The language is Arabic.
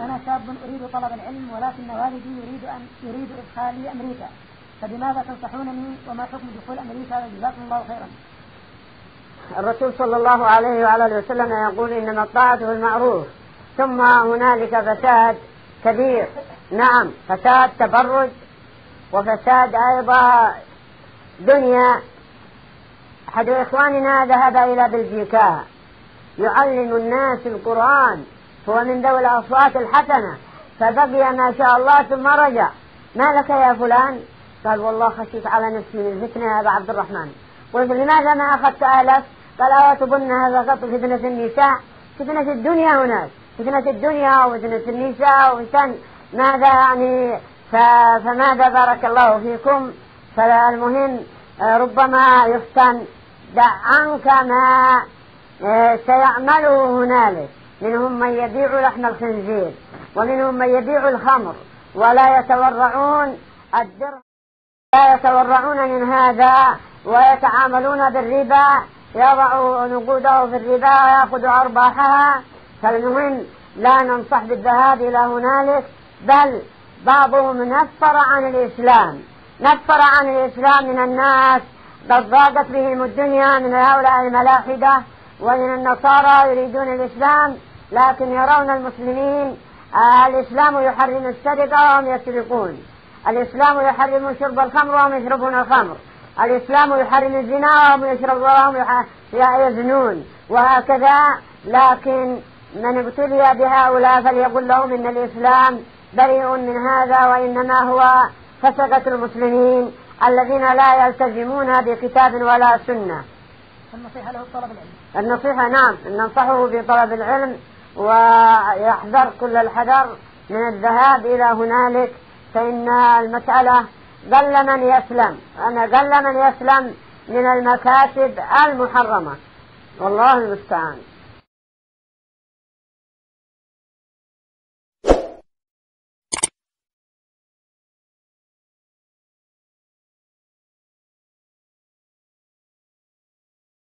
أنا شاب أريد طلب العلم ولكن والدي يريد أن يريد إدخالي أمريكا. فبماذا تنصحونني؟ وما حكم دخول أمريكا؟ جزاكم الله خيرا. الرسول صلى الله عليه وعلى آله وسلم يقول إنما الطاعة في المعروف ثم هنالك فساد كبير. نعم فساد تبرج وفساد أيضا دنيا. أحد إخواننا ذهب إلى بلجيكا يعلم الناس القرآن. هو من ذوي الاصوات الحسنة. فبقي ما شاء الله ثم رجع. ما لك يا فلان؟ قال والله خشيت على نفسي من الفتنة يا أبا عبد الرحمن. قلت لماذا ما أخذت اهلك قال ألا تظن هذا فقط فتنة النساء. فتنة الدنيا هناك. فتنة الدنيا وفتنة النساء وفتن ماذا يعني؟ فماذا بارك الله فيكم؟ فالمهم ربما يفتن دع عنك ما آه، سيعمله هنالك. منهم من يبيع لحم الخنزير ومنهم من يبيع الخمر ولا يتورعون الدرهم لا يتورعون من هذا ويتعاملون بالربا يضع نقوده في الربا ويأخذ أرباحها. فالمهم لا ننصح بالذهاب إلى هنالك بل بعضهم نفر عن الإسلام نفر عن الإسلام من الناس قد ضاقت بهم الدنيا من هؤلاء الملاحدة. ومن النصارى يريدون الإسلام لكن يرون المسلمين آه الإسلام يحرم السرقة وهم يسرقون. الإسلام يحرم شرب الخمر وهم يشربون الخمر. الإسلام يحرم الزنا وهم يشربون وهم يزنون. وهكذا لكن من ابتلي بهؤلاء فليقل لهم إن الإسلام بريء من هذا وإنما هو فسقة المسلمين الذين لا يلتزمون بكتاب ولا سنة. النصيحة العلم. النصيحة نعم ننصحه بطلب العلم ويحذر كل الحذر من الذهاب إلى هنالك فإن المسألة قل من يسلم أنا قل من يسلم من المكاسب المحرمة. والله المستعان.